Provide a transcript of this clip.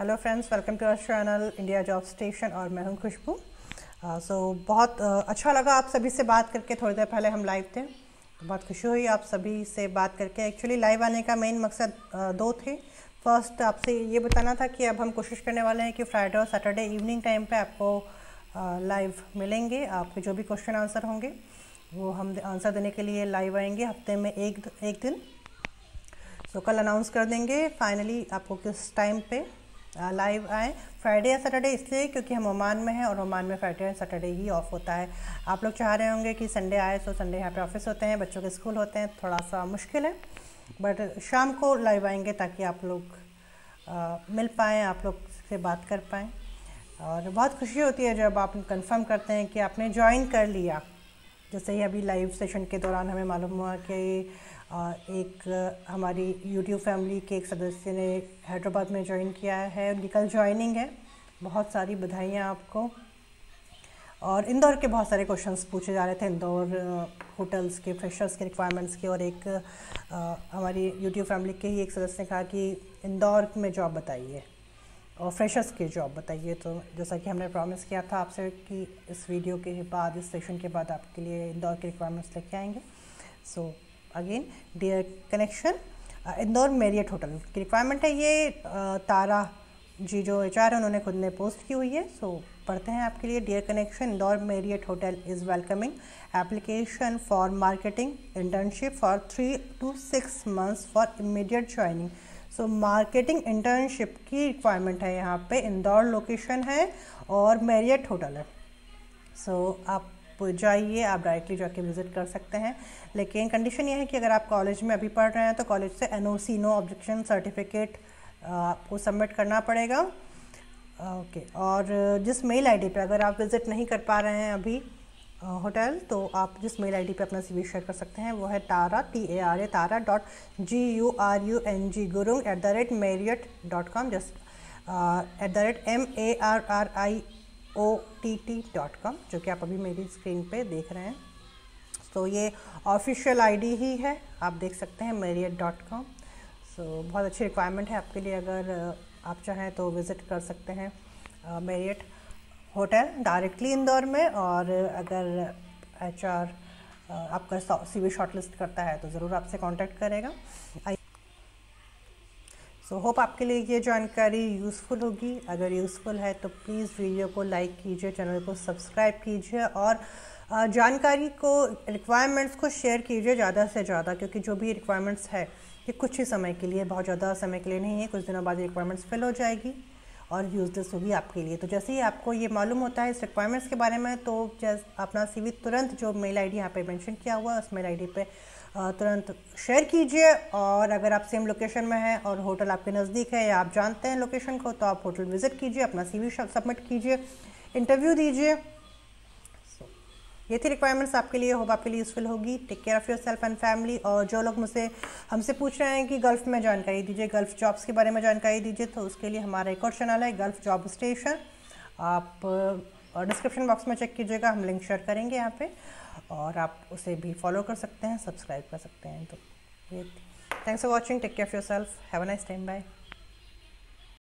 Hello friends welcome to our channel India job station और मैं हूँ खुशबू। सो बहुत uh, अच्छा लगा आप सभी से बात करके। थोड़ी देर पहले हम लाइव थे। तो बहुत खुशी हुई आप सभी से बात करके। एक्चुअली लाइव आने का मेन मकसद uh, दो थे। फ़र्स्ट आपसे ये बताना था कि अब हम कोशिश करने वाले हैं कि फ्राइडे और सैटरडे इवनिंग टाइम पे आपको लाइव uh, मिलेंगे। आपके जो भी क्वेश्चन आंसर होंगे वो हम आंसर देने के लिए लाइव आएँगे हफ़्ते में एक एक दिन। सो so, कल अनाउंस कर देंगे। फाइनली आपको किस टाइम पे लाइव आए। फ्राइडे या सैटरडे इसलिए क्योंकि हम ओमान में हैं और ओमान में फ्राइडे या सैटरडे ही ऑफ़ होता है। आप लोग चाह रहे होंगे कि संडे आए तो संडे यहाँ पे ऑफ़िस होते हैं बच्चों के स्कूल होते हैं थोड़ा सा मुश्किल है। बट शाम को लाइव आएँगे ताकि आप लोग आ, मिल पाएँ आप लोग से बात कर पाएँ। और बहुत खुशी होती है जब आप कंफर्म करते हैं कि आपने ज्वाइन कर लिया। जैसे ही अभी लाइव सेशन के दौरान हमें मालूम हुआ कि एक हमारी यूट्यूब फैमिली के एक सदस्य ने हैदराबाद में ज्वाइन किया है। उनकी कल ज्वाइनिंग है। बहुत सारी बधाइयाँ आपको। और इंदौर के बहुत सारे क्वेश्चंस पूछे जा रहे थे। इंदौर होटल्स के फ्रेशर्स के रिक्वायरमेंट्स के और एक आ, हमारी यूट्यूब फैमिली के ही एक सदस्य ने कहा कि इंदौर में जॉब बताइए। और फ्रेशर्स की जॉब बताइए तो जैसा कि हमने प्रॉमिस किया था आपसे कि इस वीडियो के बाद इस सेशन के बाद आपके लिए इंदौर के रिक्वायरमेंट्स लेके आएँगे। So again dear connection Indore Marriott hotel की रिक्वायरमेंट है ये uh, तारा जी जो एच आर उन्होंने खुद ने पोस्ट की हुई है। सो पढ़ते हैं आपके लिए dear connection Indore Marriott hotel is welcoming application for marketing internship for three to six months for immediate joining so marketing internship की रिक्वायरमेंट है यहाँ पे इंदौर लोकेशन है और मैरियट होटल है सो so, आप जाइए आप डायरेक्टली जाके विज़िट कर सकते हैं लेकिन कंडीशन ये है कि अगर आप कॉलेज में अभी पढ़ रहे हैं तो कॉलेज से एन नो ऑब्जेक्शन सर्टिफिकेट आपको सबमिट करना पड़ेगा ओके. और जिस मेल आईडी पे अगर आप विज़िट नहीं कर पा रहे हैं अभी होटल तो आप जिस मेल आईडी पे अपना सीवी शेयर कर सकते हैं वो है Tara T A R A Tara dot G U R U N G Gurung at the rate Marriott dot com just at the rate M A R R I O T T dot com जो कि आप अभी मेरी screen पे देख रहे हैं। तो ये ऑफिशियल आईडी ही है आप देख सकते हैं मेरियट डॉट कॉम सो बहुत अच्छी रिक्वायरमेंट है आपके लिए अगर आप चाहें तो विज़िट कर सकते हैं Marriott uh, hotel directly Indore में और अगर एच आर आपका सी वी शॉर्ट लिस्ट करता है तो ज़रूर आपसे कांटेक्ट करेगा। सो so, होप आपके लिए ये जानकारी यूज़फुल होगी। अगर यूज़फुल है तो प्लीज़ वीडियो को लाइक कीजिए चैनल को सब्सक्राइब कीजिए और जानकारी को रिक्वायरमेंट्स को शेयर कीजिए ज़्यादा से ज़्यादा क्योंकि जो भी रिक्वायरमेंट्स है ये कुछ ही समय के लिए बहुत ज़्यादा समय के लिए नहीं है कुछ दिनों बाद रिक्वायरमेंट्स फिल हो जाएगी। और यूजलेस होगी आपके लिए। तो जैसे ही आपको ये मालूम होता है इस रिक्वायरमेंट्स के बारे में तो जैस, अपना सीवी तुरंत जो मेल आई डी यहाँ पर मैंशन किया हुआ है उस मेल आई डी पर तुरंत शेयर कीजिए। और अगर आप सेम लोकेशन में हैं और होटल आपके नज़दीक है या आप जानते हैं लोकेशन को तो आप होटल विज़िट कीजिए, अपना सीवी सबमिट कीजिए। इंटरव्यू दीजिए। ये थी रिक्वायरमेंट्स आपके लिए। होप आपके लिए यूज़फुल होगी। Take care of yourself and family और जो लोग मुझसे, हमसे पूछ रहे हैं कि गल्फ़ में जानकारी दीजिए गल्फ़ जॉब्स के बारे में जानकारी दीजिए तो उसके लिए हमारा एक और चैनल है गल्फ़ जॉब स्टेशन आप डिस्क्रिप्शन बॉक्स में चेक कीजिएगा, हम लिंक शेयर करेंगे यहाँ पे। और आप उसे भी फॉलो कर सकते हैं सब्सक्राइब कर सकते हैं। तो ये thanks for watching take care of yourself have a nice time bye